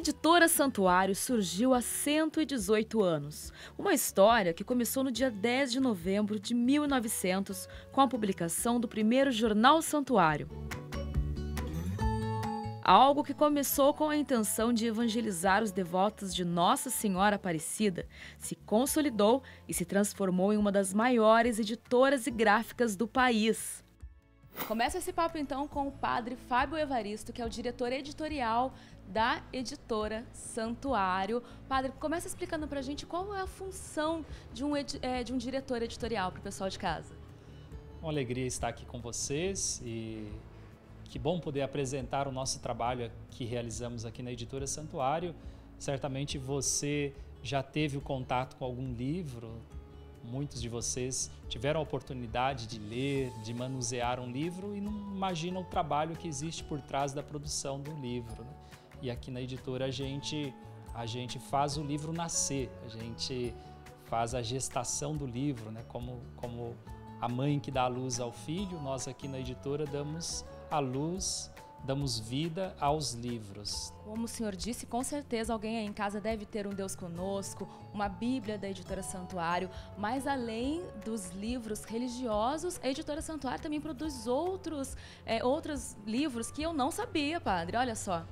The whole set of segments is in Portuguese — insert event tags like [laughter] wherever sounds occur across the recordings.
Editora Santuário surgiu há 118 anos. Uma história que começou no dia 10 de novembro de 1900 com a publicação do primeiro jornal Santuário. Algo que começou com a intenção de evangelizar os devotos de Nossa Senhora Aparecida, se consolidou e se transformou em uma das maiores editoras e gráficas do país. Começa esse papo então com o padre Fábio Evaristo, que é o diretor editorial da editora Santuário. Padre, começa explicando para a gente qual é a função de um, é, de um diretor editorial para o pessoal de casa. Uma alegria estar aqui com vocês e que bom poder apresentar o nosso trabalho que realizamos aqui na editora Santuário. Certamente você já teve o contato com algum livro, muitos de vocês tiveram a oportunidade de ler, de manusear um livro e não imaginam o trabalho que existe por trás da produção do livro. Né? E aqui na editora a gente a gente faz o livro nascer, a gente faz a gestação do livro, né? Como como a mãe que dá a luz ao filho, nós aqui na editora damos a luz damos vida aos livros. Como o senhor disse, com certeza alguém aí em casa deve ter um Deus conosco, uma Bíblia da editora Santuário, mas além dos livros religiosos, a editora Santuário também produz outros, é, outros livros que eu não sabia, padre. Olha só.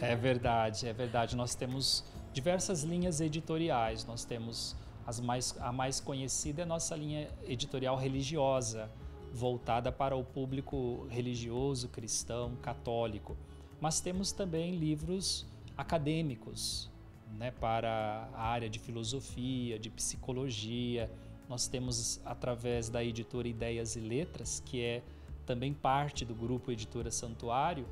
É verdade, é verdade. Nós temos diversas linhas editoriais. Nós temos as mais, a mais conhecida é a nossa linha editorial religiosa voltada para o público religioso, cristão, católico. Mas temos também livros acadêmicos, né, para a área de filosofia, de psicologia. Nós temos através da editora Ideias e Letras, que é também parte do grupo Editora Santuário,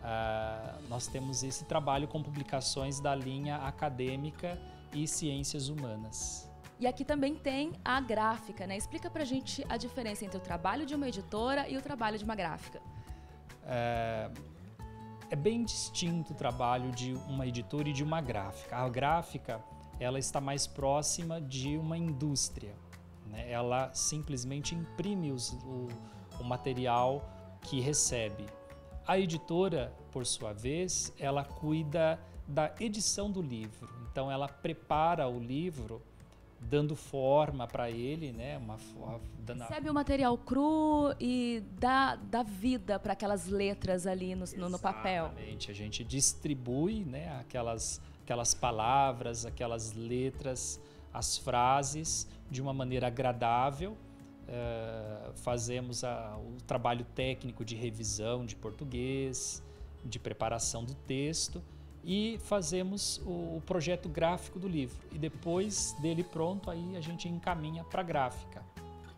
uh, nós temos esse trabalho com publicações da linha acadêmica e ciências humanas. E aqui também tem a gráfica, né? Explica pra gente a diferença entre o trabalho de uma editora e o trabalho de uma gráfica. É, é bem distinto o trabalho de uma editora e de uma gráfica. A gráfica, ela está mais próxima de uma indústria. Né? Ela simplesmente imprime os, o, o material que recebe. A editora, por sua vez, ela cuida da edição do livro. Então, ela prepara o livro dando forma para ele, né? Uma, dando Recebe o material cru e dá, dá vida para aquelas letras ali no, no, no, papel. Exatamente, a gente distribui né, aquelas, aquelas palavras, aquelas letras, as frases de uma maneira agradável. Uh, fazemos a, o trabalho técnico de revisão de português, de preparação do texto e fazemos o, projeto gráfico do livro. E depois dele pronto, aí a gente encaminha para a gráfica.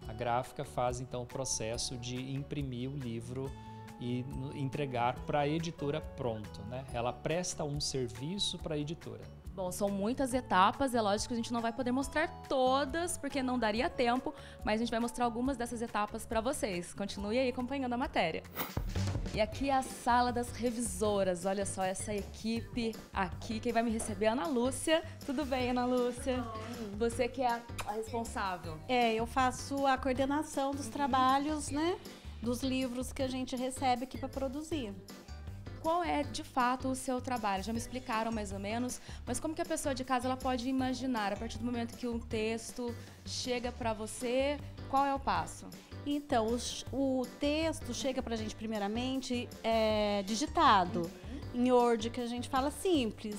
A gráfica faz então o processo de imprimir o livro e entregar para a editora pronto. Né? Ela presta um serviço para a editora. Bom, são muitas etapas, é lógico que a gente não vai poder mostrar todas, porque não daria tempo, mas a gente vai mostrar algumas dessas etapas para vocês. Continue aí acompanhando a matéria. E aqui é a sala das revisoras. Olha só essa equipe aqui. Quem vai me receber é a Ana Lúcia. Tudo bem, Ana Lúcia? Você que é a responsável. É, eu faço a coordenação dos trabalhos, né? Dos livros que a gente recebe aqui para produzir qual é de fato o seu trabalho? Já me explicaram mais ou menos, mas como que a pessoa de casa ela pode imaginar a partir do momento que um texto chega para você, qual é o passo? Então, o, o texto chega para a gente primeiramente é, digitado uhum. em Word, que a gente fala simples.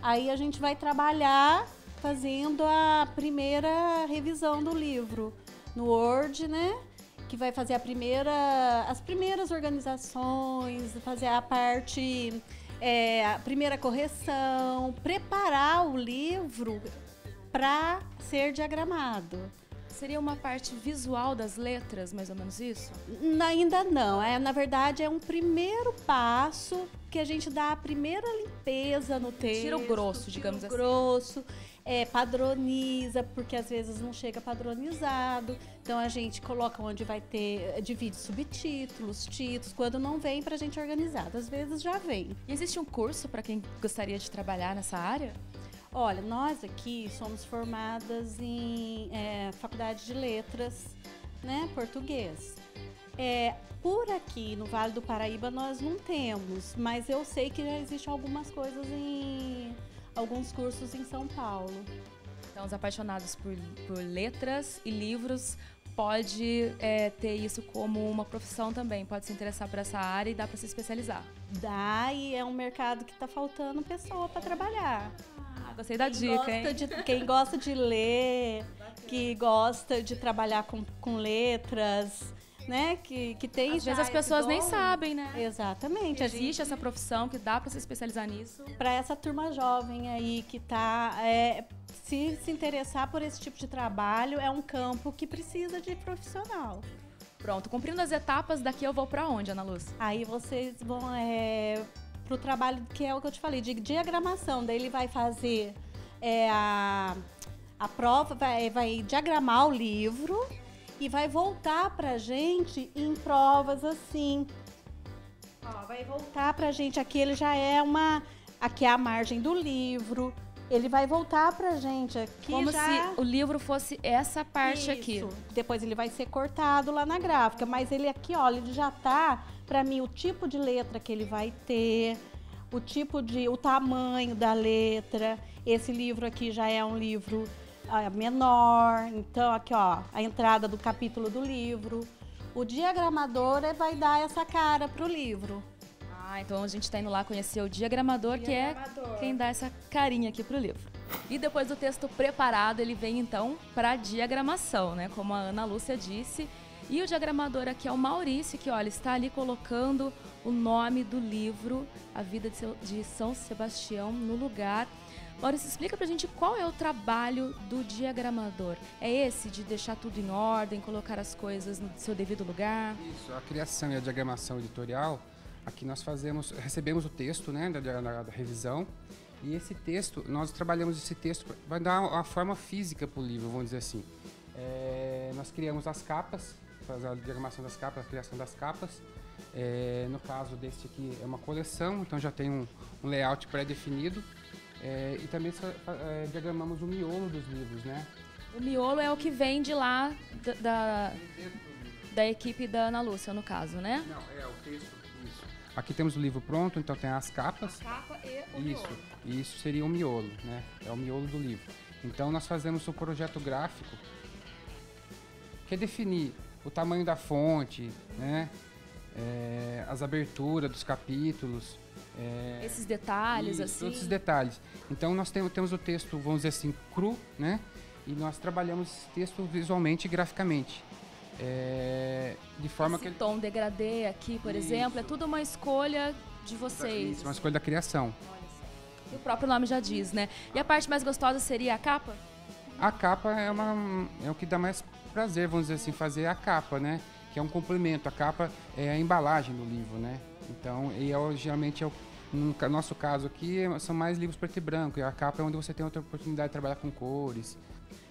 Aí a gente vai trabalhar fazendo a primeira revisão do livro no Word, né? Que vai fazer a primeira, as primeiras organizações, fazer a parte, é, a primeira correção, preparar o livro para ser diagramado. Seria uma parte visual das letras, mais ou menos isso? Ainda não. É, na verdade, é um primeiro passo que a gente dá a primeira limpeza no texto. Tira o grosso, digamos assim. grosso. É, padroniza, porque às vezes não chega padronizado. Então a gente coloca onde vai ter, divide subtítulos, títulos, quando não vem para a gente organizar. Às vezes já vem. E existe um curso para quem gostaria de trabalhar nessa área? Olha, nós aqui somos formadas em é, faculdade de letras, né, português. É, por aqui, no Vale do Paraíba, nós não temos, mas eu sei que já existem algumas coisas em alguns cursos em São Paulo. Então, os apaixonados por, por letras e livros pode é, ter isso como uma profissão também, pode se interessar por essa área e dá para se especializar. Dá e é um mercado que está faltando pessoa para trabalhar. Gostei da dica, hein? De, quem gosta de ler, que gosta de trabalhar com, com letras, né? Que, que tem Às vezes as pessoas nem sabem, né? Exatamente. Existe gente... essa profissão que dá para se especializar nisso. Para essa turma jovem aí que tá é, se se interessar por esse tipo de trabalho, é um campo que precisa de profissional. Pronto, cumprindo as etapas, daqui eu vou para onde, Ana Luz? Aí vocês vão é, para o trabalho que é o que eu te falei, de diagramação. Daí ele vai fazer é, a, a prova, vai, vai diagramar o livro e vai voltar pra gente em provas assim. Ó, vai voltar pra gente aqui, ele já é uma. Aqui é a margem do livro. Ele vai voltar pra gente aqui Como já... se o livro fosse essa parte Isso. aqui. Depois ele vai ser cortado lá na gráfica. Mas ele aqui, ó, ele já tá, pra mim, o tipo de letra que ele vai ter, o tipo de. o tamanho da letra. Esse livro aqui já é um livro menor. Então, aqui, ó, a entrada do capítulo do livro. O diagramador é, vai dar essa cara pro livro. Ah, então a gente está indo lá conhecer o diagramador, diagramador, que é quem dá essa carinha aqui pro livro. E depois do texto preparado, ele vem então para a diagramação, né? Como a Ana Lúcia disse. E o diagramador aqui é o Maurício, que olha, está ali colocando o nome do livro, A Vida de São Sebastião, no lugar Maurício, explica pra gente qual é o trabalho do diagramador. É esse de deixar tudo em ordem, colocar as coisas no seu devido lugar? Isso, a criação e a diagramação editorial, aqui nós fazemos, recebemos o texto né, da, da, da revisão, e esse texto, nós trabalhamos esse texto, vai dar a forma física para o livro, vamos dizer assim. É, nós criamos as capas, fazer a diagramação das capas, a criação das capas. É, no caso deste aqui é uma coleção, então já tem um, um layout pré-definido. É, e também é, diagramamos o miolo dos livros, né? O miolo é o que vem de lá da, da, da equipe da Ana Lúcia, no caso, né? Não, é o texto. Isso. Aqui temos o livro pronto, então tem as capas. A capa e o Isso. miolo. Isso seria o miolo, né? É o miolo do livro. Então nós fazemos o projeto gráfico, que é definir o tamanho da fonte, né? É, as aberturas dos capítulos, é, esses detalhes, assim. Todos esses detalhes. Então nós temos, temos o texto, vamos dizer assim, cru, né? E nós trabalhamos esse texto visualmente e graficamente. É, de forma esse que tom degradê aqui, por Isso. exemplo, é tudo uma escolha de vocês. Isso, uma escolha da criação. E o próprio nome já diz, né? E a parte mais gostosa seria a capa? A capa é, uma, é o que dá mais prazer, vamos dizer assim, fazer a capa, né? Que é um complemento. A capa é a embalagem do livro, né? Então, e é, geralmente é o no nosso caso aqui, são mais livros preto e branco, e a capa é onde você tem outra oportunidade de trabalhar com cores.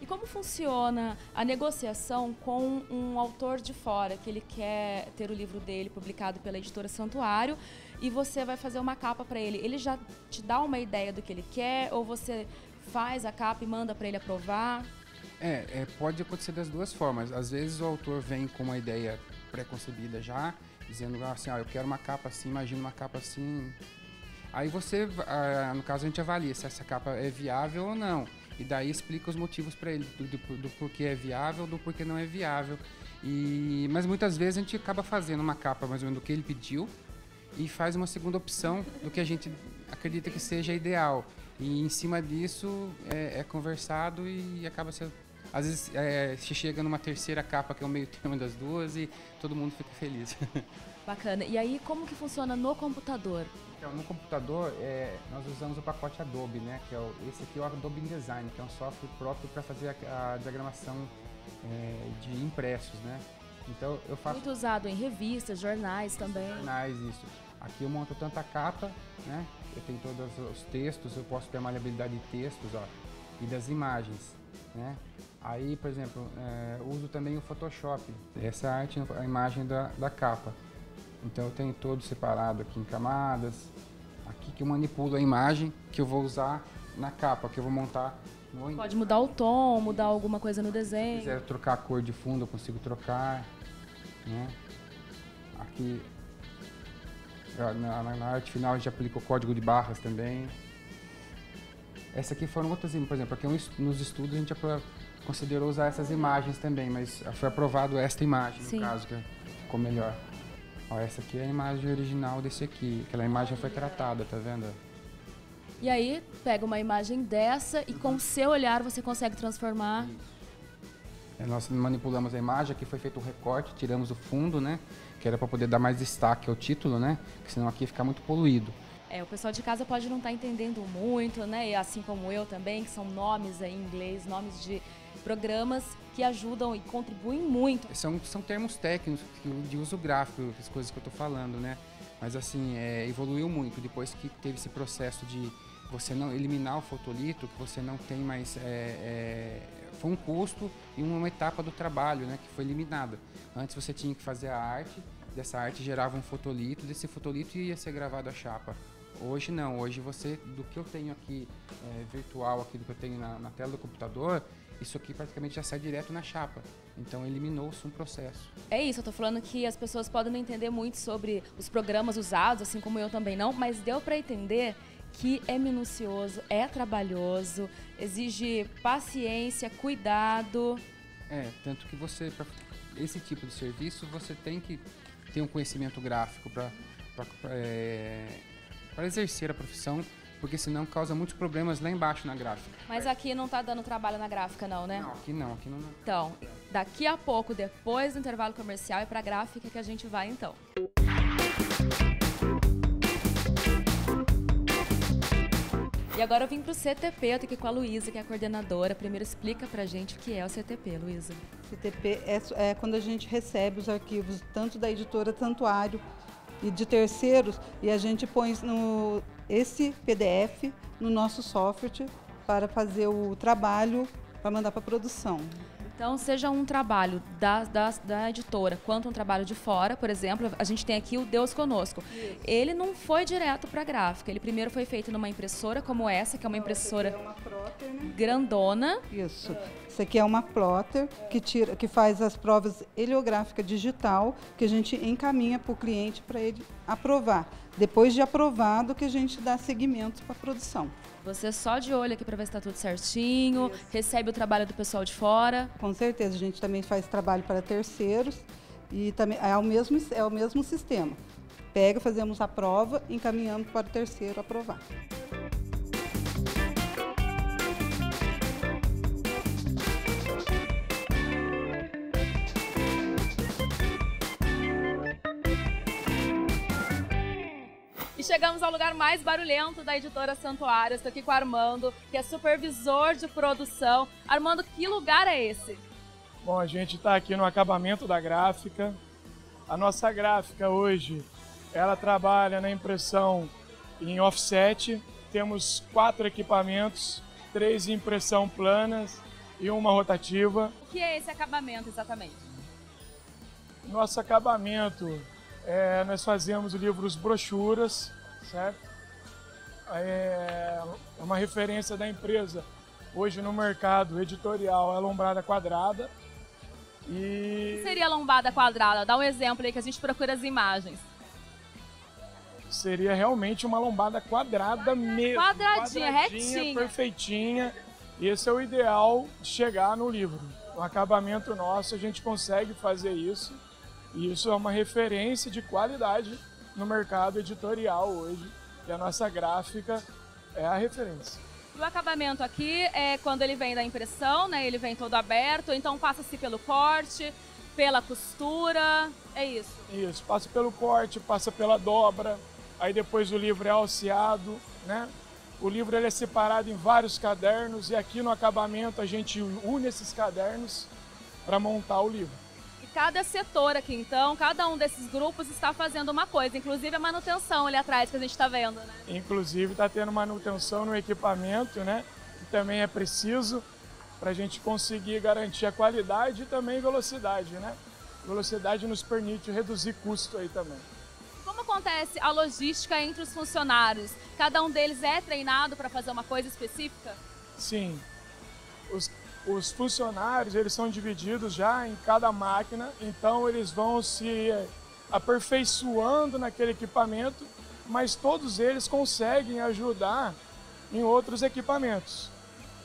E como funciona a negociação com um autor de fora, que ele quer ter o livro dele publicado pela editora Santuário, e você vai fazer uma capa para ele? Ele já te dá uma ideia do que ele quer, ou você faz a capa e manda para ele aprovar? É, é, pode acontecer das duas formas. Às vezes o autor vem com uma ideia pré-concebida já, dizendo assim, ah, eu quero uma capa assim, imagina uma capa assim, Aí você, ah, no caso, a gente avalia se essa capa é viável ou não. E daí explica os motivos para ele, do, do, do, porquê é viável, do porquê não é viável. E, mas muitas vezes a gente acaba fazendo uma capa mais ou menos do que ele pediu e faz uma segunda opção do que a gente acredita que seja ideal. E em cima disso é, é conversado e acaba sendo. Às vezes é, se chega numa terceira capa que é o meio termo das duas e todo mundo fica feliz. [laughs] Bacana. E aí, como que funciona no computador? Então, no computador, é, nós usamos o pacote Adobe, né? Que é o, esse aqui é o Adobe InDesign, que é um software próprio para fazer a, a diagramação é, de impressos, né? Então, eu faço... Muito usado em revistas, jornais também. Jornais, isso. Aqui eu monto tanto a capa, né? Eu tenho todos os textos, eu posso ter maleabilidade de textos, ó, e das imagens, né? Aí, por exemplo, é, uso também o Photoshop, essa arte, a imagem da, da capa. Então eu tenho todo separado aqui em camadas. Aqui que eu manipulo a imagem que eu vou usar na capa, que eu vou montar no Pode mudar o tom, mudar alguma coisa no desenho. Se quiser trocar a cor de fundo, eu consigo trocar. Né? que na, na, na arte final a gente aplica o código de barras também. Essa aqui foram outras, por exemplo, aqui nos estudos a gente considerou usar essas imagens também, mas foi aprovado esta imagem, Sim. no caso, que ficou melhor. Ó, essa aqui é a imagem original desse aqui. Aquela imagem foi tratada, tá vendo? E aí, pega uma imagem dessa e com o seu olhar você consegue transformar. É, nós manipulamos a imagem, aqui foi feito um recorte, tiramos o fundo, né? Que era para poder dar mais destaque ao título, né? Porque senão aqui fica muito poluído. É, o pessoal de casa pode não estar tá entendendo muito, né? E assim como eu também, que são nomes aí em inglês, nomes de programas que ajudam e contribuem muito. São, são termos técnicos de uso gráfico, as coisas que eu estou falando, né? Mas assim, é, evoluiu muito depois que teve esse processo de você não eliminar o fotolito, que você não tem mais. É, é, foi um custo e uma etapa do trabalho né, que foi eliminada. Antes você tinha que fazer a arte, dessa arte gerava um fotolito, desse fotolito ia ser gravado a chapa. Hoje não, hoje você, do que eu tenho aqui é, virtual, aqui do que eu tenho na, na tela do computador, isso aqui praticamente já sai direto na chapa. Então eliminou-se um processo. É isso, eu tô falando que as pessoas podem não entender muito sobre os programas usados, assim como eu também não, mas deu para entender que é minucioso, é trabalhoso, exige paciência, cuidado. É, tanto que você, para esse tipo de serviço, você tem que ter um conhecimento gráfico para é, exercer a profissão porque senão causa muitos problemas lá embaixo na gráfica. Mas aqui não está dando trabalho na gráfica não, né? Não, aqui não, aqui não. Então, daqui a pouco, depois do intervalo comercial, é para a gráfica que a gente vai então. E agora eu vim para o CTP, eu tô aqui com a Luísa, que é a coordenadora. Primeiro explica para a gente o que é o CTP, Luísa. CTP é, é quando a gente recebe os arquivos tanto da editora Santuário e de terceiros e a gente põe no, esse PDF no nosso software para fazer o trabalho para mandar para produção. Então, seja um trabalho da, da, da, editora quanto um trabalho de fora, por exemplo, a gente tem aqui o Deus Conosco. Isso. Ele não foi direto para a gráfica, ele primeiro foi feito numa impressora como essa, que é uma impressora uma plotter, né? grandona. Isso. É. Isso aqui é uma plotter que, tira, que faz as provas heliográficas digital que a gente encaminha para o cliente para ele aprovar. Depois de aprovado que a gente dá seguimento para a produção. Você só de olho aqui para ver se está tudo certinho, Isso. recebe o trabalho do pessoal de fora. Com certeza, a gente também faz trabalho para terceiros e também é o mesmo, é o mesmo sistema. Pega, fazemos a prova, encaminhamos para o terceiro aprovar. Chegamos ao lugar mais barulhento da editora Santuário. Estou aqui com o Armando, que é supervisor de produção. Armando, que lugar é esse? Bom, a gente está aqui no acabamento da gráfica. A nossa gráfica hoje, ela trabalha na impressão em offset. Temos quatro equipamentos, três impressão planas e uma rotativa. O que é esse acabamento exatamente? Nosso acabamento é, nós fazemos livros brochuras, certo? É, é uma referência da empresa hoje no mercado editorial é a lombada quadrada. E... O que seria lombada quadrada? Dá um exemplo aí que a gente procura as imagens. Seria realmente uma lombada quadrada mesmo. Quadradinha, retinha. perfeitinha. Esse é o ideal de chegar no livro. O acabamento nosso, a gente consegue fazer isso. E isso é uma referência de qualidade no mercado editorial hoje. E a nossa gráfica é a referência. O acabamento aqui é quando ele vem da impressão, né? Ele vem todo aberto, então passa-se pelo corte, pela costura, é isso? Isso, passa pelo corte, passa pela dobra, aí depois o livro é alceado, né? O livro ele é separado em vários cadernos e aqui no acabamento a gente une esses cadernos para montar o livro cada setor aqui, então, cada um desses grupos está fazendo uma coisa, inclusive a manutenção ali atrás que a gente está vendo, né? Inclusive está tendo manutenção no equipamento, né? Que também é preciso para a gente conseguir garantir a qualidade e também velocidade, né? Velocidade nos permite reduzir custo aí também. Como acontece a logística entre os funcionários? Cada um deles é treinado para fazer uma coisa específica? Sim. Os os funcionários eles são divididos já em cada máquina, então eles vão se aperfeiçoando naquele equipamento, mas todos eles conseguem ajudar em outros equipamentos.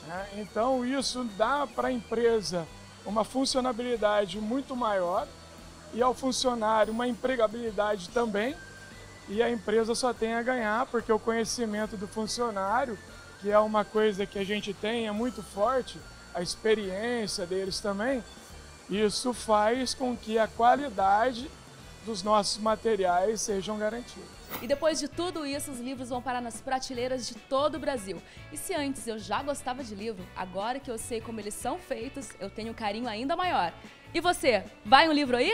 Né? Então, isso dá para a empresa uma funcionabilidade muito maior e ao funcionário uma empregabilidade também. E a empresa só tem a ganhar, porque o conhecimento do funcionário, que é uma coisa que a gente tem, é muito forte, a experiência deles também, isso faz com que a qualidade dos nossos materiais sejam garantidos. E depois de tudo isso, os livros vão parar nas prateleiras de todo o Brasil. E se antes eu já gostava de livro, agora que eu sei como eles são feitos, eu tenho um carinho ainda maior. E você, vai um livro aí?